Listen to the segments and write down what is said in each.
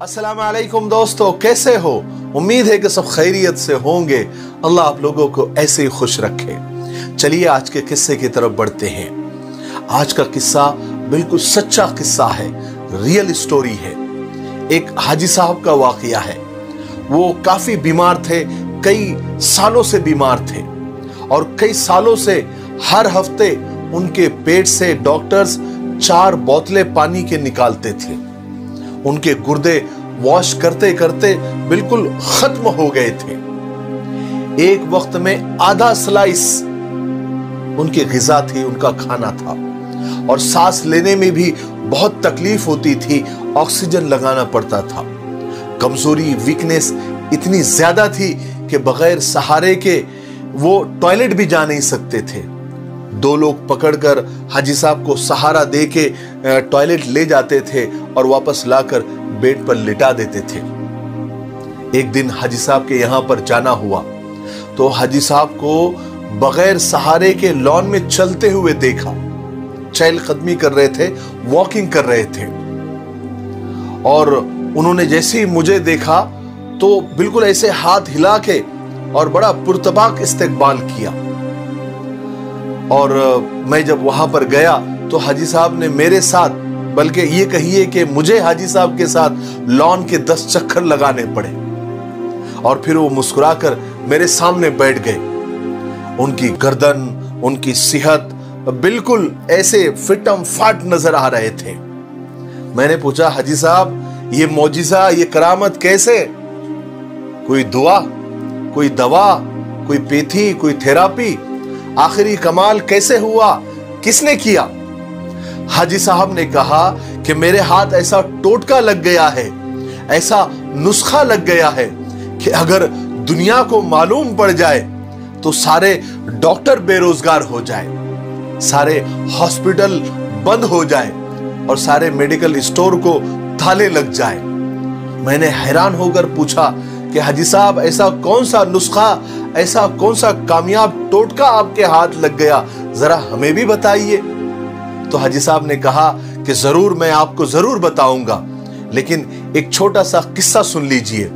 असलकुम दोस्तों, कैसे हो? उम्मीद है कि सब खैरियत से होंगे। अल्लाह आप लोगों को ऐसे ही खुश रखे। चलिए आज के किस्से की तरफ़ बढ़ते हैं। आज का किस्सा बिल्कुल सच्चा किस्सा है रियल स्टोरी है। एक हाजी साहब का वाकया है। वो काफ़ी बीमार थे, कई सालों से बीमार थे। और कई सालों से हर हफ़्ते उनके पेट से डॉक्टर्स चार बोतलें पानी के निकालते थे। उनके गुर्दे वॉश करते करते बिल्कुल खत्म हो गए थे। एक वक्त में आधा स्लाइस उनकी गिजा थी, उनका खाना था। और सांस लेने में भी बहुत तकलीफ़ होती थी, ऑक्सीजन लगाना पड़ता था। कमज़ोरी वीकनेस इतनी ज़्यादा थी कि बगैर सहारे के वो टॉयलेट भी जा नहीं सकते थे। दो लोग पकड़कर हाजी साहब को सहारा दे के टॉयलेट ले जाते थे और वापस लाकर बेड पर लिटा देते थे। एक दिन हाजी साहब के यहाँ पर जाना हुआ। तो हाजी साहब को बगैर सहारे के लॉन में चलते हुए देखा। चहलकदमी कर रहे थे वॉकिंग कर रहे थे। और उन्होंने जैसे ही मुझे देखा तो बिल्कुल ऐसे हाथ हिला के और बड़ा पुरतबाक इस्तेकबाल किया। और मैं जब वहाँ पर गया तो हाजी साहब ने मेरे साथ, बल्कि ये कहिए कि मुझे हाजी साहब के साथ लॉन के दस चक्कर लगाने पड़े। और फिर वो मुस्कुराकर मेरे सामने बैठ गए। उनकी गर्दन, उनकी सेहत बिल्कुल ऐसे फिटम फाट नज़र आ रहे थे। मैंने पूछा, हाजी साहब, ये मोजिजा, ये करामत कैसे? कोई दुआ, कोई दवा, कोई पेथी, कोई थेरापी? आखिरी कमाल कैसे हुआ? किसने किया? हाजी साहब ने कहा कि मेरे हाथ ऐसा टोटका लग गया है, ऐसा नुस्खा लग गया है कि अगर दुनिया को मालूम पड़ जाए तो सारे डॉक्टर बेरोजगार हो जाए, सारे हॉस्पिटल बंद हो जाए और सारे मेडिकल स्टोर को ताले लग जाए। मैंने हैरान होकर पूछा कि हाजी साहब, ऐसा कौन सा नुस्खा, ऐसा कौन सा कामयाब टोटका आपके हाथ लग गया? जरा हमें भी बताइए। तो हाजी साहब ने कहा कि ज़रूर मैं आपको ज़रूर बताऊँगा, लेकिन एक छोटा सा किस्सा सुन लीजिए।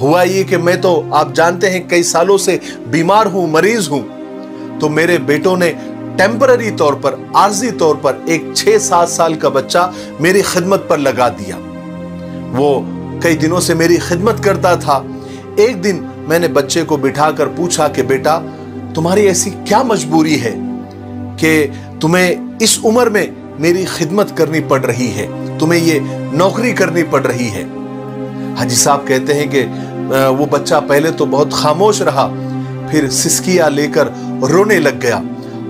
हुआ ये कि मैं तो आप जानते हैं, कई सालों से बीमार हूँ, मरीज़ हूँ तो मेरे बेटों ने टेम्पररी तौर पर, आर्जी तौर पर एक छह सात साल का बच्चा मेरी खिदमत पर लगा दिया। वो कई दिनों से मेरी खिदमत करता था। एक दिन मैंने बच्चे को बिठाकर पूछा कि बेटा, तुम्हारी ऐसी क्या मजबूरी है कि तुम्हें इस उम्र में मेरी खिदमत करनी पड़ रही है। तुम्हें ये नौकरी करनी पड़ रही है। हाजी साहब कहते हैं कि वो बच्चा पहले तो बहुत खामोश रहा, फिर सिस्किया लेकर रोने लग गया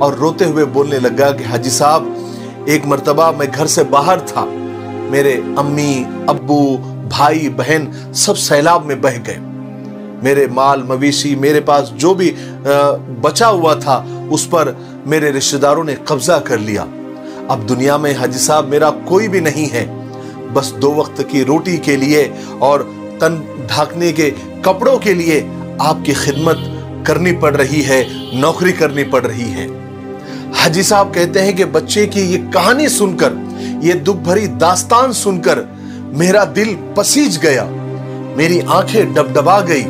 और रोते हुए बोलने लग गया कि, हाजी साहब, एक मर्तबा मैं घर से बाहर था। मेरे अम्मी, अब्बू, भाई, बहन सब सैलाब में बह गए। मेरे माल, मवेशी, मेरे पास जो भी बचा हुआ था, उस पर मेरे रिश्तेदारों ने कब्जा कर लिया। अब दुनिया में हाजी साहब मेरा कोई भी नहीं है। बस दो वक्त की रोटी के लिए और तन ढाकने के कपड़ों के लिए आपकी खिदमत करनी पड़ रही है, नौकरी करनी पड़ रही है। हाजी साहब कहते हैं कि बच्चे की ये कहानी सुनकर, ये दुख भरी दास्तान सुनकर मेरा दिल पसीज गया। मेरी आँखें डबडबा गई।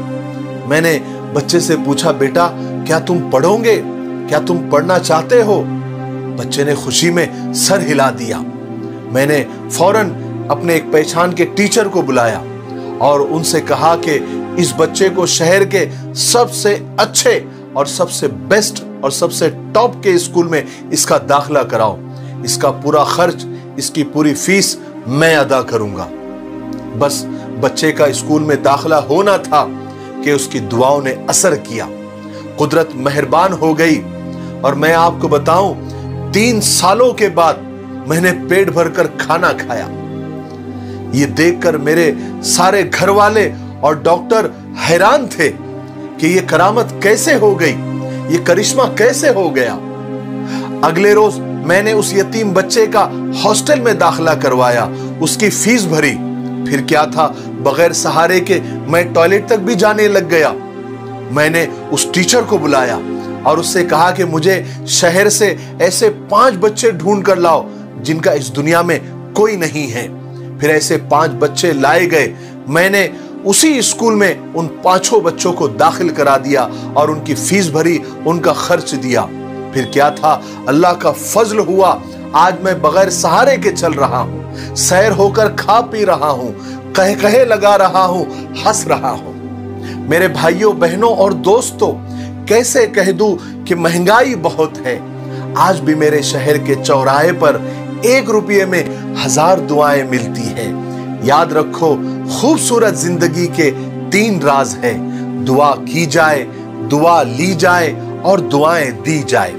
मैंने बच्चे से पूछा, बेटा, क्या तुम पढ़ोगे? क्या तुम पढ़ना चाहते हो? बच्चे ने खुशी में सर हिला दिया। मैंने फ़ौरन अपने एक पहचान के टीचर को बुलाया और उनसे कहा कि इस बच्चे को शहर के सबसे अच्छे और सबसे बेस्ट और सबसे टॉप के स्कूल में इसका दाखला कराओ। इसका पूरा खर्च, इसकी पूरी फ़ीस मैं अदा करूँगा। बस बच्चे का स्कूल में दाखला होना था कि उसकी दुआओं ने असर किया। कुदरत मेहरबान हो गई। और मैं आपको बताऊँ, तीन सालों के बाद मैंने पेट भरकर खाना खाया। ये देखकर मेरे सारे घर वाले और डॉक्टर हैरान थे कि ये करामत कैसे हो गई, ये करिश्मा कैसे हो गया। अगले रोज मैंने उस यतीम बच्चे का हॉस्टल में दाखला करवाया, उसकी फ़ीस भरी। फिर क्या था, बगैर सहारे के मैं टॉयलेट तक भी जाने लग गया। मैंने उस टीचर को बुलाया और उससे कहा कि मुझे शहर से ऐसे पाँच बच्चे ढूंढ कर लाओ, जिनका इस दुनिया में कोई नहीं है। फिर ऐसे पाँच बच्चे लाए गए। मैंने उसी स्कूल में उन पाँचों बच्चों को दाखिल करा दिया और उनकी फ़ीस भरी, उनका खर्च दिया। फिर क्या था? अल्लाह का फजल हुआ। आज मैं बगैर सहारे के चल रहा हूँ। सैर होकर खा पी रहा हूँ। कह कहे लगा रहा हूँ, हंस रहा हूँ। मेरे भाइयों, बहनों और दोस्तों कैसे कह दूँ कि महँगाई बहुत है? आज भी मेरे शहर के चौराहे पर एक रुपये में हज़ार दुआएँ मिलती है। याद रखो, खूबसूरत ज़िंदगी के तीन राज है। दुआ की जाए, दुआ ली जाए और दुआएँ दी जाए।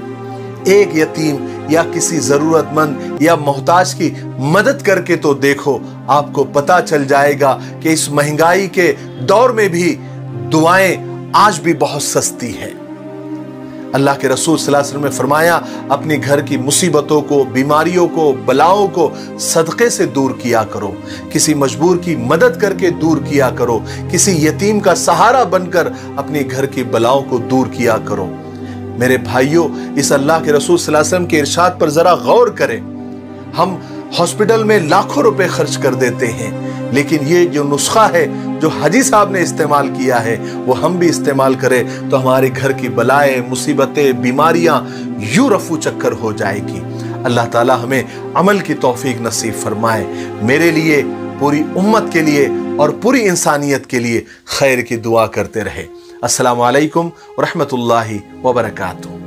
एक यतीम या किसी जरूरतमंद या मोहताज की मदद करके तो देखो, आपको पता चल जाएगा कि इस महँगाई के दौर में भी दुआएँ आज भी बहुत सस्ती है। अल्लाह के रसूल वसल्लम ने फरमाया, अपने घर की मुसीबतों को, बीमारियों को, बलाओं को सदक़े से दूर किया करो। किसी मजबूर की मदद करके दूर किया करो। किसी यतीम का सहारा बनकर अपने घर की बलाओं को दूर किया करो। मेरे भाइयों, इस अल्लाह के रसूल वसल्लम के इरशाद पर जरा गौर करें। हम हॉस्पिटल में लाखों रुपए खर्च कर देते हैं। लेकिन ये जो नुस्खा है, जो हाजी साहब ने इस्तेमाल किया है, वो हम भी इस्तेमाल करें तो हमारे घर की बलाएँ, मुसीबतें, बीमारियाँ यूँ रफू चक्कर हो जाएगी। अल्लाह ताला हमें अमल की तौफीक नसीब फरमाए। मेरे लिए, पूरी उम्मत के लिए और पूरी इंसानियत के लिए खैर की दुआ करते रहे। अस्सलाम वालेकुम रहमतुल्लाहि व बरकातुहू।